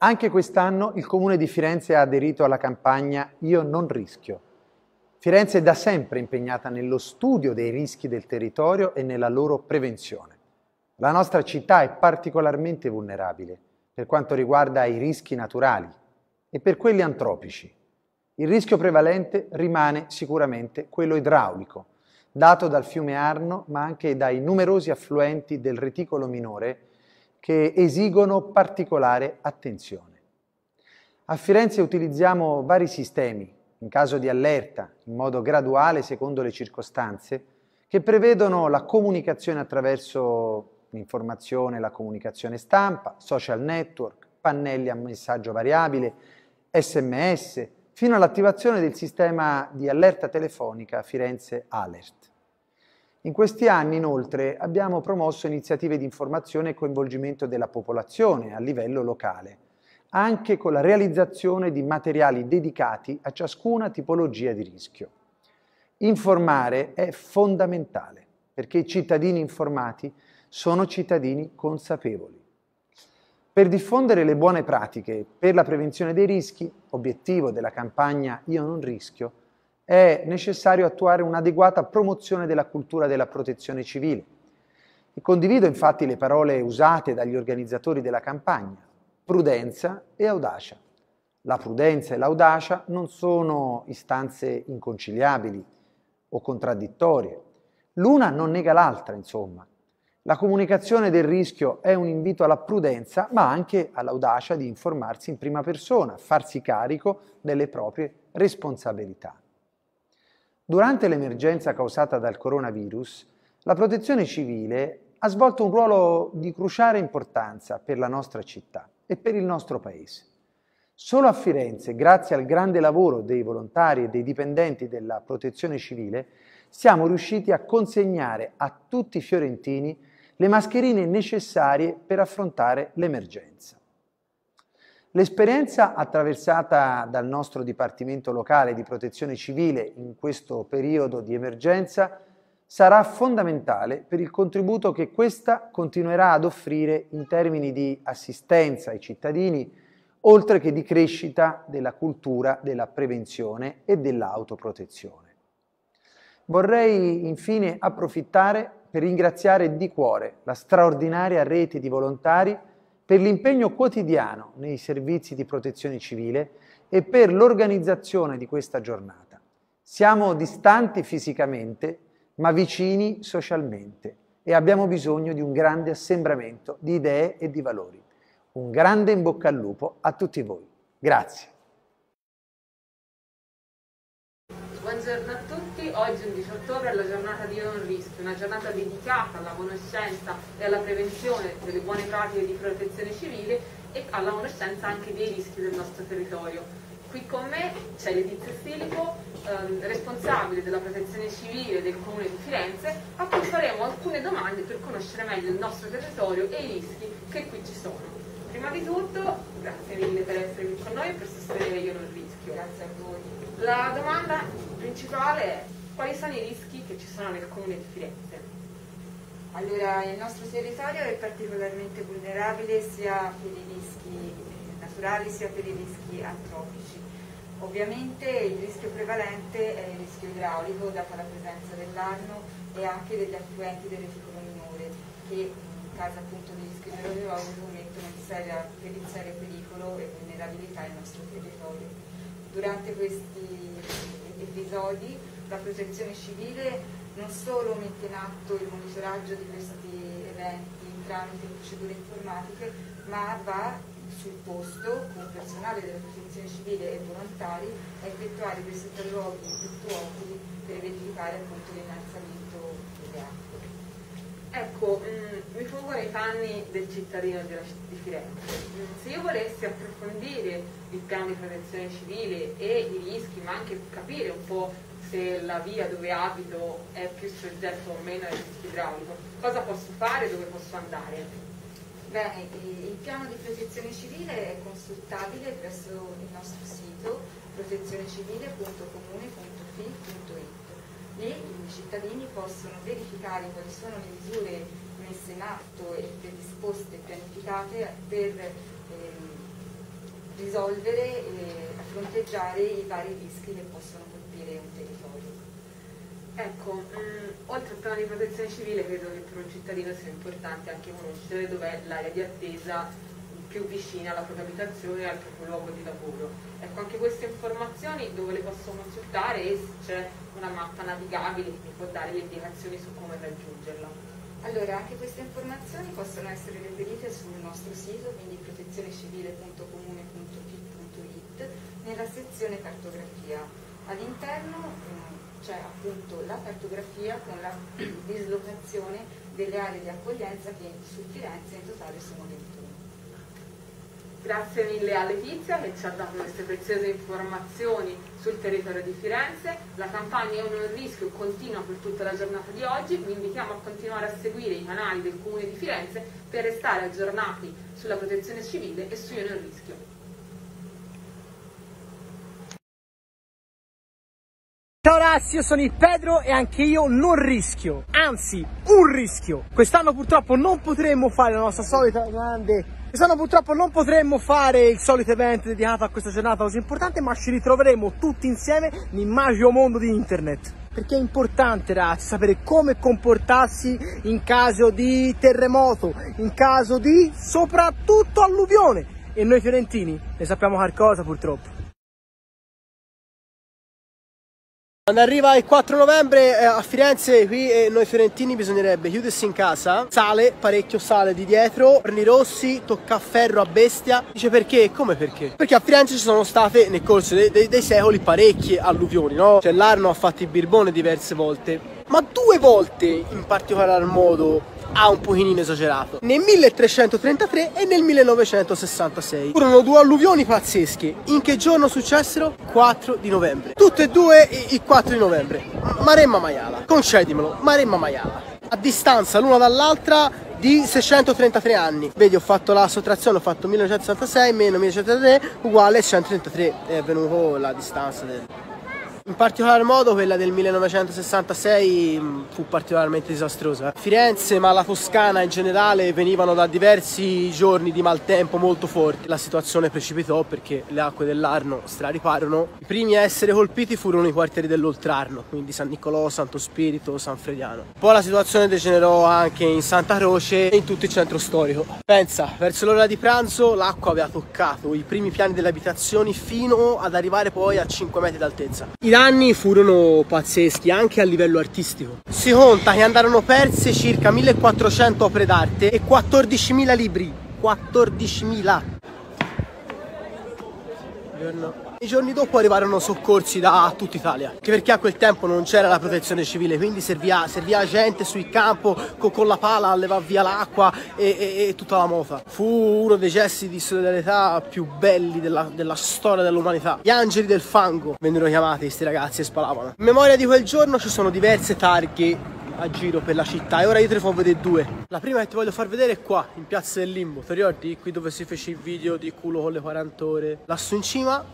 Anche quest'anno il Comune di Firenze ha aderito alla campagna Io non rischio. Firenze è da sempre impegnata nello studio dei rischi del territorio e nella loro prevenzione. La nostra città è particolarmente vulnerabile per quanto riguarda i rischi naturali e per quelli antropici. Il rischio prevalente rimane sicuramente quello idraulico, dato dal fiume Arno ma anche dai numerosi affluenti del reticolo minore che esigono particolare attenzione. A Firenze utilizziamo vari sistemi, in caso di allerta, in modo graduale secondo le circostanze, che prevedono la comunicazione attraverso l'informazione, la comunicazione stampa, social network, pannelli a messaggio variabile, sms, fino all'attivazione del sistema di allerta telefonica Firenze Alert. In questi anni, inoltre, abbiamo promosso iniziative di informazione e coinvolgimento della popolazione a livello locale, anche con la realizzazione di materiali dedicati a ciascuna tipologia di rischio. Informare è fondamentale, perché i cittadini informati sono cittadini consapevoli. Per diffondere le buone pratiche per la prevenzione dei rischi, obiettivo della campagna Io non rischio, è necessario attuare un'adeguata promozione della cultura della protezione civile. E condivido infatti le parole usate dagli organizzatori della campagna, prudenza e audacia. La prudenza e l'audacia non sono istanze inconciliabili o contraddittorie. L'una non nega l'altra, insomma. La comunicazione del rischio è un invito alla prudenza, ma anche all'audacia di informarsi in prima persona, farsi carico delle proprie responsabilità. Durante l'emergenza causata dal coronavirus, la protezione civile ha svolto un ruolo di cruciale importanza per la nostra città e per il nostro paese. Solo a Firenze, grazie al grande lavoro dei volontari e dei dipendenti della protezione civile, siamo riusciti a consegnare a tutti i fiorentini le mascherine necessarie per affrontare l'emergenza. L'esperienza attraversata dal nostro Dipartimento locale di protezione civile in questo periodo di emergenza sarà fondamentale per il contributo che questa continuerà ad offrire in termini di assistenza ai cittadini, oltre che di crescita della cultura della prevenzione e dell'autoprotezione. Vorrei infine approfittare per ringraziare di cuore la straordinaria rete di volontari per l'impegno quotidiano nei servizi di protezione civile e per l'organizzazione di questa giornata. Siamo distanti fisicamente, ma vicini socialmente e abbiamo bisogno di un grande assembramento di idee e di valori. Un grande in bocca al lupo a tutti voi. Grazie. Buongiorno a tutti, oggi 11 ottobre è la giornata di non rischio, una giornata dedicata alla conoscenza e alla prevenzione delle buone pratiche di protezione civile e alla conoscenza anche dei rischi del nostro territorio. Qui con me c'è Letizia Stilico, ehm, responsabile della protezione civile del Comune di Firenze, a cui faremo alcune domande per conoscere meglio il nostro territorio e i rischi che qui ci sono. Prima di tutto, grazie mille per essere qui con noi e per sostenere Io non rischio. Grazie a voi. La domanda principale è quali sono i rischi che ci sono nel comune di Firenze? Allora, il nostro territorio è particolarmente vulnerabile sia per i rischi naturali sia per i rischi antropici. Ovviamente il rischio prevalente è il rischio idraulico, data la presenza dell'arno e anche degli affluenti del reticolo minore, che in caso appunto di rischio idrogeologico mettono in seria, per il serio pericolo e vulnerabilità il nostro territorio. Durante questi episodi la protezione civile non solo mette in atto il monitoraggio di questi eventi tramite procedure informatiche, ma va sul posto con personale della protezione civile e volontari a effettuare questi traslochi virtuosi per verificare appunto l'innalzamento delle acque. Ecco, mh, mm, mi pongo nei panni del cittadino di, di Firenze. Mm, se io volessi approfondire il piano di protezione civile e i rischi, ma anche capire un po' se la via dove abito è più soggetta o meno al rischio idraulico, cosa posso fare, dove posso andare? Bene, il piano di protezione civile è consultabile presso il nostro sito protezionecivile.comune.fi.it Lì i cittadini possono verificare quali sono le misure messe in atto e predisposte e pianificate per ehm, risolvere e fronteggiare i vari rischi che possono colpire un. Ecco, mh, mm, oltre al piano di protezione civile credo che per un cittadino sia importante anche conoscere dov'è l'area di attesa più vicina alla propria abitazione e al proprio luogo di lavoro. Ecco, anche queste informazioni dove le posso consultare e se c'è una mappa navigabile che mi può dare le indicazioni su come raggiungerla. Allora, anche queste informazioni possono essere reperite sul nostro sito, quindi protezionecivile.comune.it, nella sezione cartografia. All'interno c'è appunto la cartografia con la dislocazione delle aree di accoglienza che su Firenze in totale sono 21. Grazie mille a Letizia che ci ha dato queste preziose informazioni sul territorio di Firenze. La campagna Io non rischio continua per tutta la giornata di oggi. Vi invitiamo a continuare a seguire i canali del Comune di Firenze per restare aggiornati sulla protezione civile e su Io non rischio. Ciao ragazzi, io sono il Pedro e anche io non rischio, anzi un rischio. Quest'anno purtroppo non potremmo fare la nostra solita grande Quest'anno purtroppo non potremmo fare il solito evento dedicato a questa giornata così importante, ma ci ritroveremo tutti insieme nel magico mondo di internet. Perché è importante ragazzi sapere come comportarsi in caso di terremoto, in caso di soprattutto alluvione. E noi fiorentini ne sappiamo qualcosa purtroppo. Quando arriva il 4 novembre eh, a Firenze, qui eh, noi fiorentini bisognerebbe chiudersi in casa, sale, parecchio sale di dietro, orni rossi, tocca ferro a bestia. Dice perché? Come perché? Perché a Firenze ci sono state nel corso dei, dei, dei secoli parecchie alluvioni, no? Cioè l'Arno ha fatto il birbone diverse volte, ma due volte in particolar modo ha un pochino esagerato. Nel 1333 e nel 1966 furono due alluvioni pazzesche. In che giorno successero? 4 di novembre. Tutte e due il 4 di novembre. Maremma Maiala. Concedimelo, Maremma Maiala. A distanza l'una dall'altra di 633 anni. Vedi, ho fatto la sottrazione, ho fatto 1966 meno 1933 uguale 133. È venuto la distanza del in particolar modo quella del 1966 mm, fu particolarmente disastrosa. Firenze, ma la Toscana in generale, venivano da diversi giorni di maltempo molto forti. La situazione precipitò perché le acque dell'Arno strariparono. I primi a essere colpiti furono i quartieri dell'Oltrarno, quindi San Nicolò, Santo Spirito, San Frediano. Poi la situazione degenerò anche in Santa Croce e in tutto il centro storico. Pensa, verso l'ora di pranzo l'acqua aveva toccato i primi piani delle abitazioni fino ad arrivare poi a 5 metri d'altezza. I anni furono pazzeschi anche a livello artistico. Si conta che andarono perse circa 1400 opere d'arte e 14.000 libri. 14.000! Buongiorno. I giorni dopo arrivarono soccorsi da tutta Italia, anche perché a quel tempo non c'era la protezione civile, quindi serviva, serviva gente sul campo con, con, la pala a levare via l'acqua e, e, e, tutta la mota. Fu uno dei gesti di solidarietà più belli della, della storia dell'umanità. Gli angeli del fango vennero chiamati questi ragazzi e spalavano. In memoria di quel giorno ci sono diverse targhe a giro per la città e ora io te ne faccio vedere due. La prima che ti voglio far vedere è qua, in piazza del Limbo. Ti ricordi? Qui dove si fece il video di culo con le 40 ore. Lassù in cima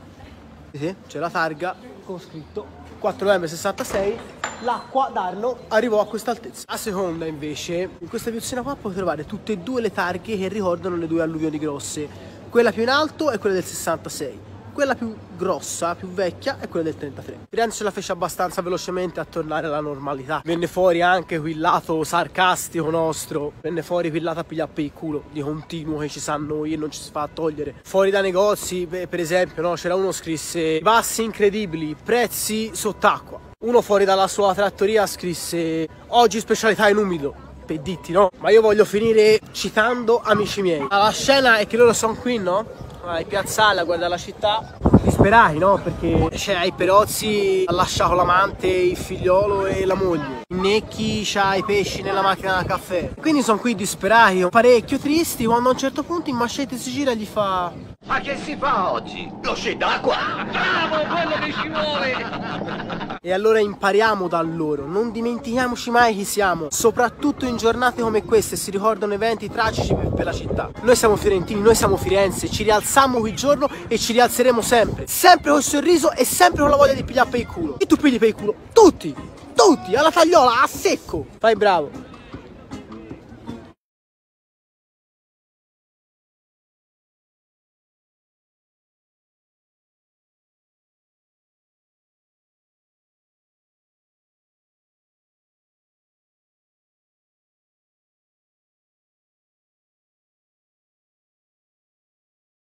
c'è la targa con scritto 4 novembre 66 l'acqua d'Arno arrivò a questa altezza. La seconda invece in questa piazzina qua puoi trovare tutte e due le targhe che ricordano le due alluvioni grosse quella più in alto è quella del 66 quella più grossa, più vecchia, è quella del 33. Firenze ce la fece abbastanza velocemente a tornare alla normalità. Venne fuori anche quel lato sarcastico nostro, venne fuori quel lato a pigliare per il culo di continuo che ci sa noi e non ci si fa togliere. Fuori da negozi, per esempio, no, c'era uno scrisse passi incredibili, prezzi sott'acqua. Uno fuori dalla sua trattoria scrisse oggi specialità in umido per no? Ma io voglio finire citando amici miei. La scena è che loro sono qui, no? Ai piazzale a guardare la città disperati no perché c'è i Perozzi ha lasciato l'amante il figliolo e la moglie Necchi c'ha i pesci nella macchina da caffè quindi sono qui disperati parecchio tristi quando a un certo punto il mascete si gira e gli fa ma che si fa oggi? Lo sci d'acqua? Bravo, quello che ci vuole! E allora impariamo da loro, non dimentichiamoci mai chi siamo, soprattutto in giornate come queste si ricordano eventi tragici per, la città. Noi siamo fiorentini, noi siamo Firenze, ci rialzammo quel giorno e ci rialzeremo sempre, sempre col sorriso e sempre con la voglia di pigliare per il culo. E tu pigli per il culo, tutti, tutti, alla tagliola, a secco. Fai bravo.